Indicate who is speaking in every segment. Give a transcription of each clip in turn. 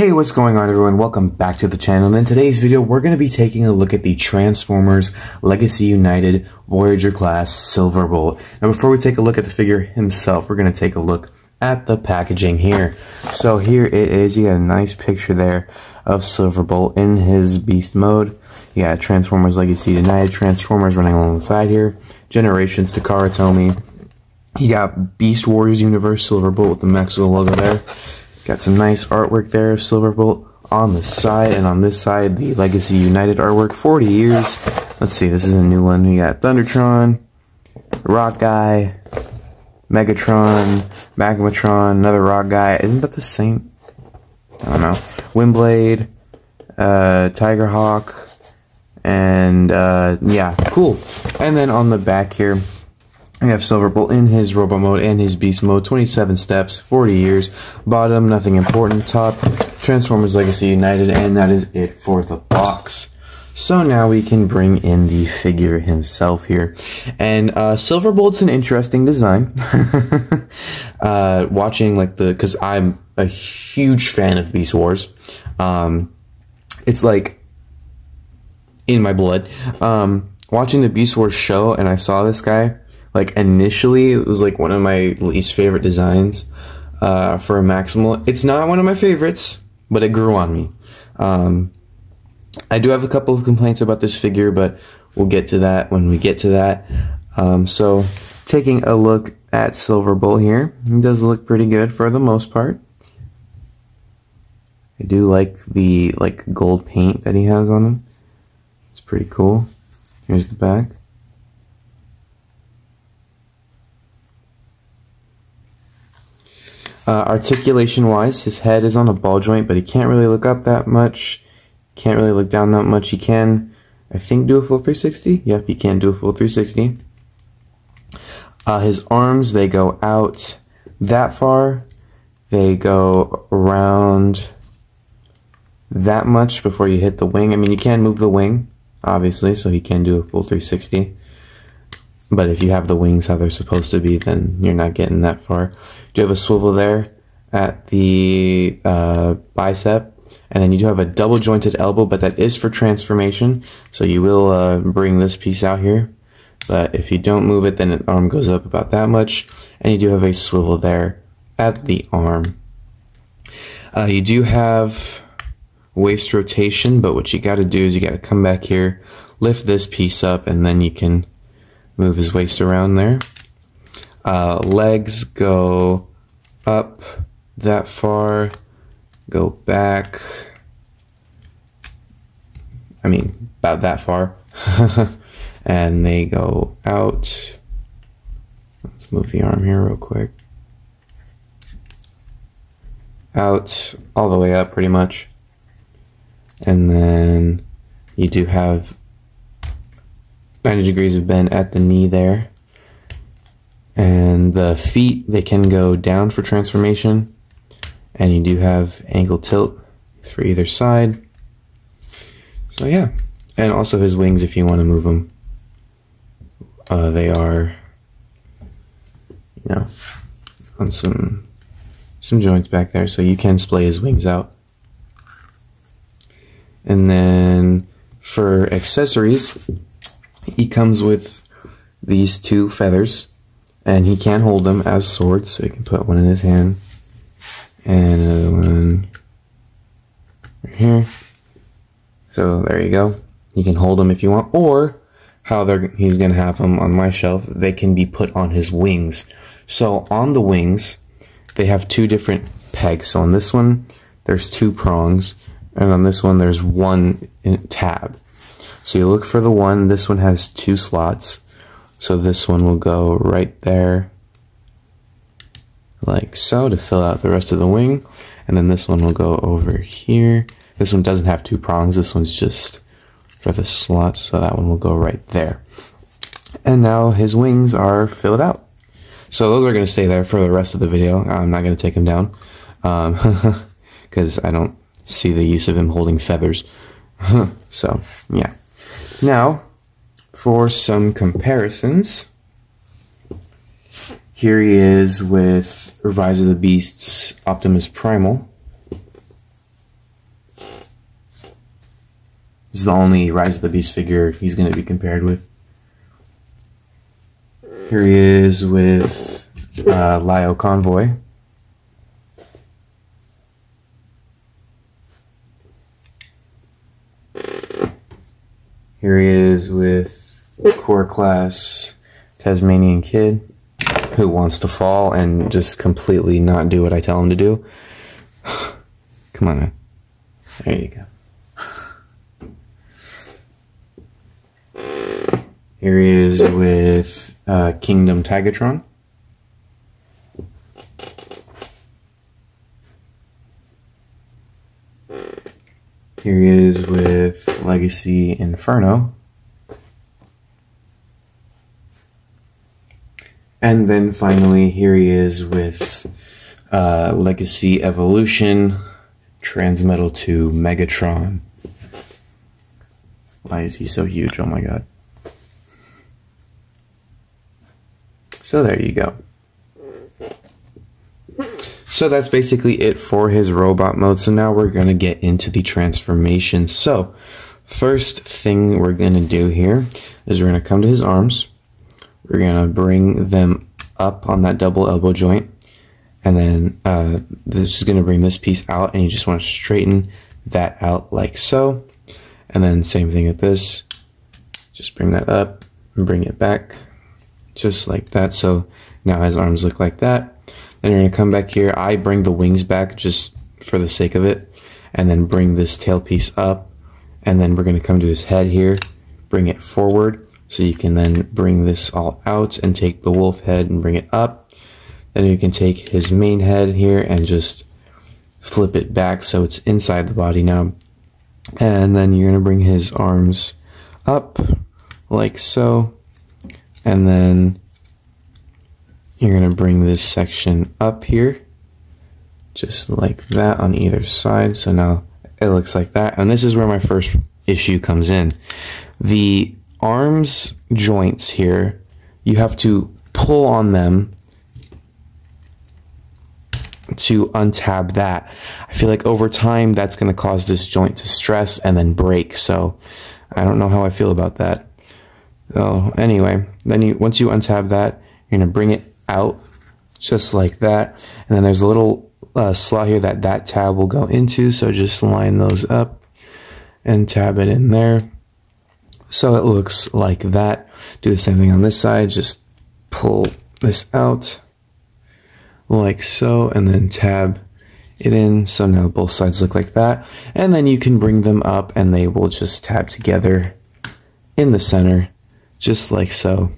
Speaker 1: Hey, what's going on everyone? Welcome back to the channel. And in today's video, we're going to be taking a look at the Transformers Legacy United Voyager class Silverbolt. Now before we take a look at the figure himself, we're going to take a look at the packaging here. So here it is. You got a nice picture there of Silverbolt in his beast mode. You got Transformers Legacy United, Transformers running alongside here, Generations Takara Tomy. You got Beast Warriors Universe Silverbolt with the Maximal logo there. Got some nice artwork there, Silverbolt on the side, and on this side, the Legacy United artwork, 40 years. Let's see, this is a new one. We got Thundertron, Rock Guy, Megatron, Magmatron, another Rock Guy. Isn't that the same? I don't know. Windblade, uh, Tigerhawk, and uh, yeah, cool. And then on the back here, we have Silverbolt in his Robo mode and his Beast mode, 27 steps, 40 years. Bottom, nothing important. Top, Transformers Legacy United, and that is it for the box. So now we can bring in the figure himself here. And uh, Silverbolt's an interesting design. uh, watching like the, because I'm a huge fan of Beast Wars. Um, it's like in my blood. Um, watching the Beast Wars show and I saw this guy like initially, it was like one of my least favorite designs uh, for a Maximal. It's not one of my favorites, but it grew on me. Um, I do have a couple of complaints about this figure, but we'll get to that when we get to that. Um, so, taking a look at Silverbolt here, he does look pretty good for the most part. I do like the like gold paint that he has on him. It's pretty cool. Here's the back. Uh, articulation wise, his head is on a ball joint, but he can't really look up that much. Can't really look down that much. He can, I think, do a full 360. Yep, he can do a full 360. Uh, his arms, they go out that far. They go around that much before you hit the wing. I mean, you can move the wing, obviously, so he can do a full 360. But if you have the wings how they're supposed to be, then you're not getting that far. Do have a swivel there at the uh, bicep? And then you do have a double jointed elbow, but that is for transformation. So you will uh, bring this piece out here. But if you don't move it, then the arm goes up about that much. And you do have a swivel there at the arm. Uh, you do have waist rotation, but what you got to do is you got to come back here, lift this piece up, and then you can move his waist around there. Uh, legs go up that far, go back. I mean, about that far. and they go out. Let's move the arm here real quick. Out all the way up, pretty much. And then you do have 90 degrees of bend at the knee there. And the feet, they can go down for transformation. And you do have ankle tilt for either side. So yeah. And also his wings if you want to move them. Uh, they are, you know, on some some joints back there, so you can splay his wings out. And then for accessories, he comes with these two feathers, and he can hold them as swords, so he can put one in his hand and another one right here. So there you go. You can hold them if you want, or how they're he's gonna have them on my shelf. They can be put on his wings. So on the wings, they have two different pegs. So on this one, there's two prongs, and on this one, there's one tab. So you look for the one, this one has two slots. So this one will go right there, like so, to fill out the rest of the wing. And then this one will go over here. This one doesn't have two prongs, this one's just for the slots, so that one will go right there. And now his wings are filled out. So those are going to stay there for the rest of the video. I'm not going to take them down because um, I don't see the use of him holding feathers. so, yeah. Now, for some comparisons, here he is with Rise of the Beasts Optimus Primal. This is the only Rise of the Beast figure he's going to be compared with. Here he is with uh, Lio Convoy. Here he is with core class Tasmanian Kid who wants to fall and just completely not do what I tell him to do. Come on, man. There you go. Here he is with uh, Kingdom Tigatron. Here he is with Legacy Inferno. And then finally, here he is with uh, Legacy Evolution, Transmetal 2 Megatron. Why is he so huge? Oh my god. So there you go. So that's basically it for his robot mode. So now we're going to get into the transformation. So first thing we're going to do here is we're going to come to his arms. We're going to bring them up on that double elbow joint. And then uh, this is going to bring this piece out and you just want to straighten that out like so. And then same thing with this. Just bring that up and bring it back just like that. So now his arms look like that. Then you're going to come back here. I bring the wings back just for the sake of it. And then bring this tail piece up. And then we're going to come to his head here. Bring it forward. So you can then bring this all out and take the wolf head and bring it up. Then you can take his main head here and just flip it back so it's inside the body now. And then you're going to bring his arms up like so and then you're going to bring this section up here just like that on either side. So now it looks like that. And this is where my first issue comes in. The arms joints here you have to pull on them to untab that. I feel like over time that's going to cause this joint to stress and then break. So I don't know how I feel about that. So anyway, then you once you untab that, you're gonna bring it out just like that. And then there's a little uh, slot here that that tab will go into. So just line those up and tab it in there. So it looks like that. Do the same thing on this side. Just pull this out like so and then tab it in. So now both sides look like that. And then you can bring them up and they will just tab together in the center just like so.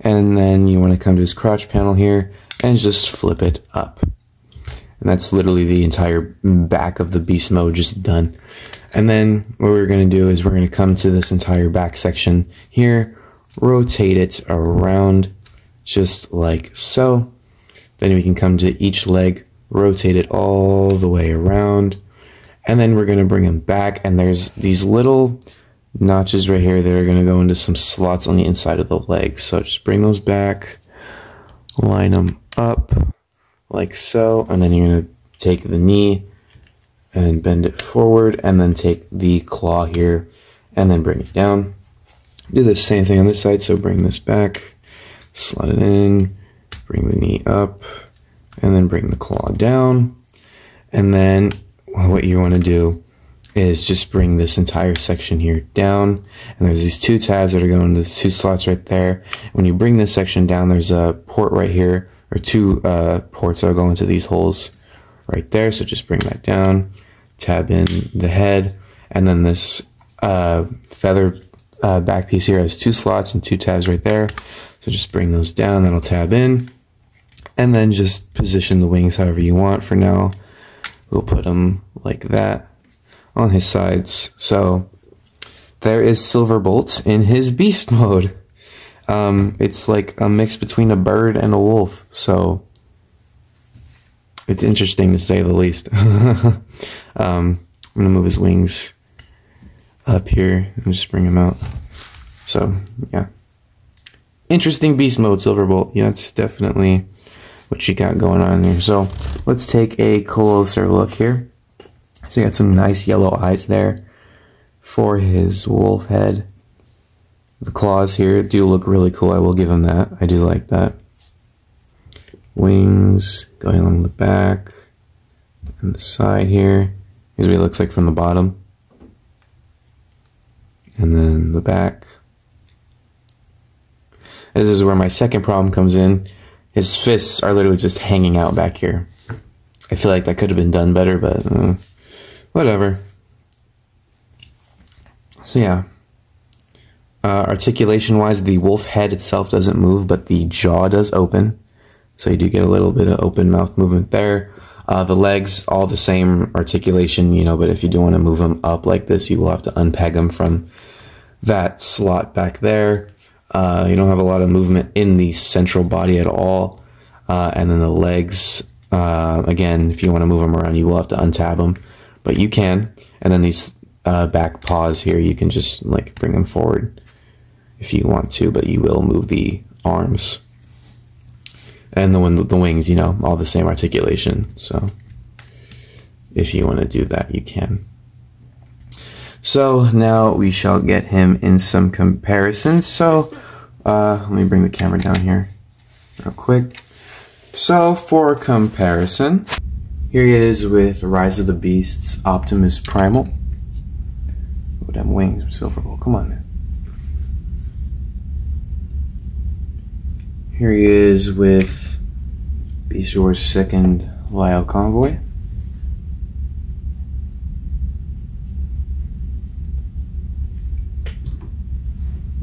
Speaker 1: And then you want to come to his crotch panel here and just flip it up. And that's literally the entire back of the beast mode just done. And then what we're going to do is we're going to come to this entire back section here, rotate it around just like so. Then we can come to each leg, rotate it all the way around. And then we're going to bring them back. And there's these little notches right here that are going to go into some slots on the inside of the leg. So just bring those back, line them up like so, and then you're going to take the knee and bend it forward, and then take the claw here and then bring it down. Do the same thing on this side, so bring this back, slide it in, bring the knee up, and then bring the claw down. And then what you want to do is just bring this entire section here down. And there's these two tabs that are going to two slots right there. When you bring this section down, there's a port right here, or two uh, ports that are going into these holes right there. So just bring that down, tab in the head, and then this uh, feather uh, back piece here has two slots and two tabs right there. So just bring those down, that'll tab in. And then just position the wings however you want. For now, we'll put them like that on his sides. So there is Silverbolt in his beast mode. Um, it's like a mix between a bird and a wolf. So it's interesting to say the least. um, I'm to move his wings up here and just bring him out. So, yeah. Interesting beast mode, Silverbolt. Yeah, that's definitely what you got going on here. So, let's take a closer look here. So you got some nice yellow eyes there for his wolf head. The claws here do look really cool. I will give him that. I do like that. Wings going along the back and the side here. Here's what he looks like from the bottom. And then the back. This is where my second problem comes in. His fists are literally just hanging out back here. I feel like that could have been done better, but uh, whatever. So yeah. Uh, articulation wise, the wolf head itself doesn't move, but the jaw does open. So you do get a little bit of open mouth movement there. Uh, the legs, all the same articulation, you know, but if you do want to move them up like this, you will have to unpeg them from that slot back there. Uh, you don't have a lot of movement in the central body at all. Uh, and then the legs, uh, again, if you want to move them around, you will have to untab them, but you can. And then these uh, back paws here, you can just like bring them forward if you want to, but you will move the arms. And the, the wings, you know, all the same articulation. So if you want to do that, you can. So now we shall get him in some comparisons. So uh, let me bring the camera down here real quick. So for comparison, here he is with Rise of the Beasts Optimus Primal. With them wings, Silverbolt. Come on, man. Here he is with Beast Wars second Lio Convoy.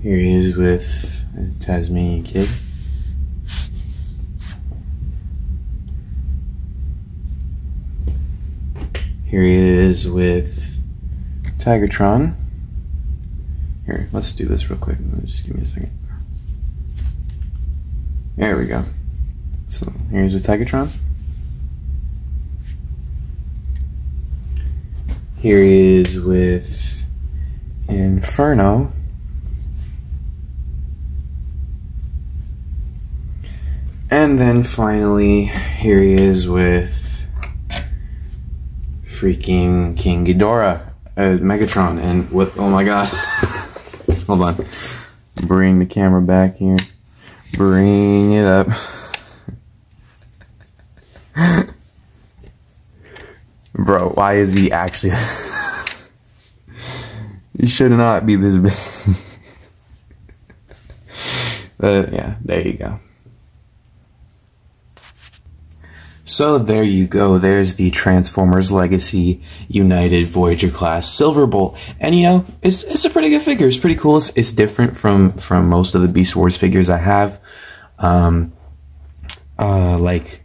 Speaker 1: Here he is with Tasmanian Kid. Here he is with Tigatron. Here, let's do this real quick. Just give me a second. There we go. So here's with Tigatron. Here he is with Inferno. And then finally, here he is with freaking King Ghidorah, uh, Megatron, and what? Oh my God! Hold on, bring the camera back here. Bring it up. Bro, why is he actually? he should not be this big. but yeah, there you go. So there you go. There's the Transformers Legacy United Voyager class Silverbolt, and you know it's it's a pretty good figure. It's pretty cool. It's, it's different from from most of the Beast Wars figures I have. Um, uh, like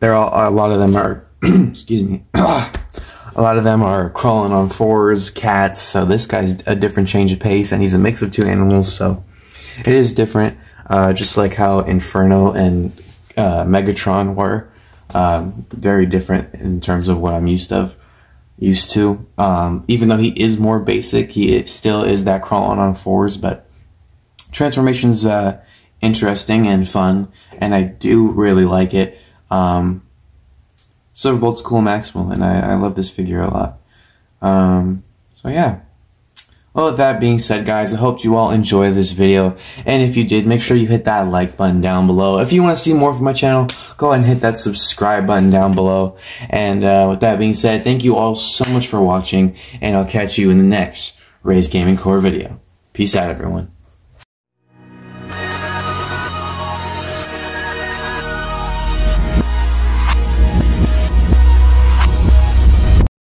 Speaker 1: they're all a lot of them are excuse me. a lot of them are crawling on fours, cats. So this guy's a different change of pace, and he's a mix of two animals. So it is different, uh, just like how Inferno and uh, Megatron were. Um, very different in terms of what I'm used of used to. Um, even though he is more basic, he still is that crawling on fours. But transformation's uh, interesting and fun, and I do really like it. Um, Silverbolt's cool maximal, and I, I love this figure a lot. Um, so yeah. Well, with that being said, guys, I hope you all enjoy this video. And if you did, make sure you hit that like button down below. If you want to see more from my channel, go ahead and hit that subscribe button down below. And uh, with that being said, thank you all so much for watching, and I'll catch you in the next Ray's Gaming Core video. Peace out, everyone.